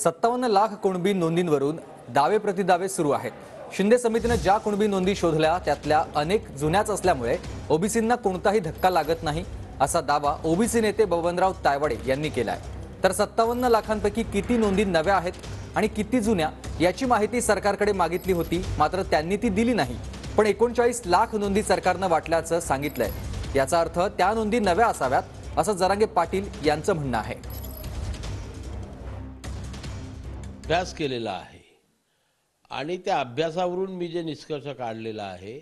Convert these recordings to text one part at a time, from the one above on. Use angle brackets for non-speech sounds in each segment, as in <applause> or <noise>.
सत्तावन्न लाख कुणबी नोंदींवरून दावे प्रतिदावे सुरू आहेत. शिंदे समितीनं ज्या कुणबी नोंदी शोधल्या त्यातल्या अनेक जुन्याच असल्यामुळे ओबीसींना कोणताही धक्का लागत नाही असा दावा ओबीसी नेते बबनराव तायवाडे यांनी केला आहे तर सत्तावन्न लाखांपैकी किती नोंदी नव्या आहेत आणि किती जुन्या याची माहिती सरकारकडे मागितली होती मात्र त्यांनी ती दिली नाही. पण एकोणचाळीस लाख नोंदी सरकारनं वाटल्याचं सांगितलंय. याचा अर्थ त्या नोंदी नव्या असाव्यात असं जरांगे पाटील यांचं म्हणणं आहे. अभ्यास केलेला आहे. आणि त्या अभ्यासावरून मी जे निष्कर्ष काढलेला आहे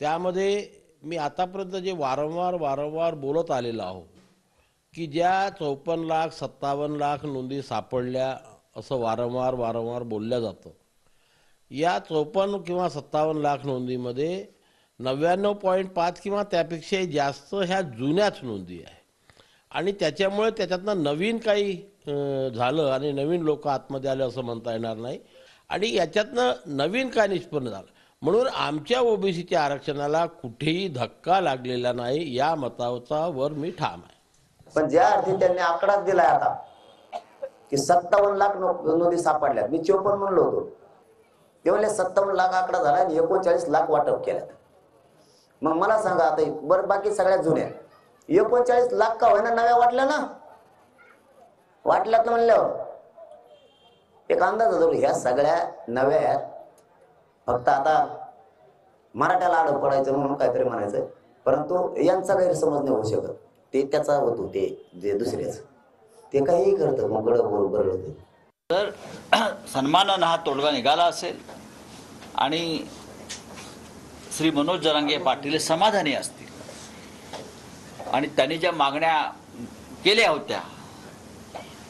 त्यामध्ये मी आतापर्यंत जे वारंवार वारंवार बोलत आलेलो आहो की ज्या चौपन्न लाख सत्तावन्न लाख नोंदी सापडल्या असं वारंवार वारंवार बोलल्या जातं. या चौपन्न किंवा सत्तावन्न लाख नोंदीमध्ये नव्याण्णव पॉईंट पाच किंवा त्यापेक्षाही जास्त ह्या जुन्याच नोंदी आहे आणि त्याच्यामुळे त्याच्यातनं नवीन काही झालं आणि नवीन लोक आतमध्ये आले असं म्हणता येणार नाही. आणि याच्यातनं नवीन काय निष्पन्न झालं? म्हणून आमच्या ओबीसीच्या आरक्षणाला कुठेही धक्का लागलेला नाही या मताचा वर मी ठाम आहे. पण ज्या अर्थी त्यांनी आकडाच दिलाय आता की सत्तावन्न लाख नोंदी सापडल्या मी चोपन्न म्हणलो होतो. ते म्हणले सत्तावन्न लाख आकडा झाला आणि एकोणचाळीस लाख वाटप केल्यात. मग मला सांगा आता बरं बाकी सगळ्या जुन्या. एकोणचाळीस लाख का होईना नव्या वाटल्या ना? वाटल्यात ना म्हणल्यावर एक अंदाज होतो ह्या सगळ्या नव्या फक्त आता मराठ्याला आडं पडायचं म्हणून काहीतरी म्हणायचं. परंतु यांचा गैरसमज नाही होऊ शकत. ते त्याचा होतो ते जे दुसऱ्याच ते काहीही करतं मग बरोबर तर <clears throat> सन्मानानं हा तोडगा निघाला असेल आणि श्री मनोज जरांगे पाटील समाधानी असतील. आणि त्यांनी ज्या मागण्या केल्या होत्या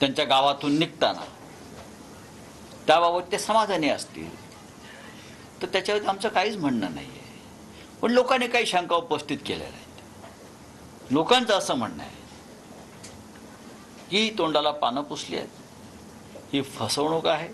त्यांच्या गावातून निघताना त्याबाबत ते समाधानी असतील. तर त्याच्यावर आमचं काहीच म्हणणं नाही आहे पण लोकांनी काही शंका उपस्थित केल्या नाहीत. लोकांचं असं म्हणणं आहे की तोंडाला पानं पुसली आहेत ही फसवणूक आहे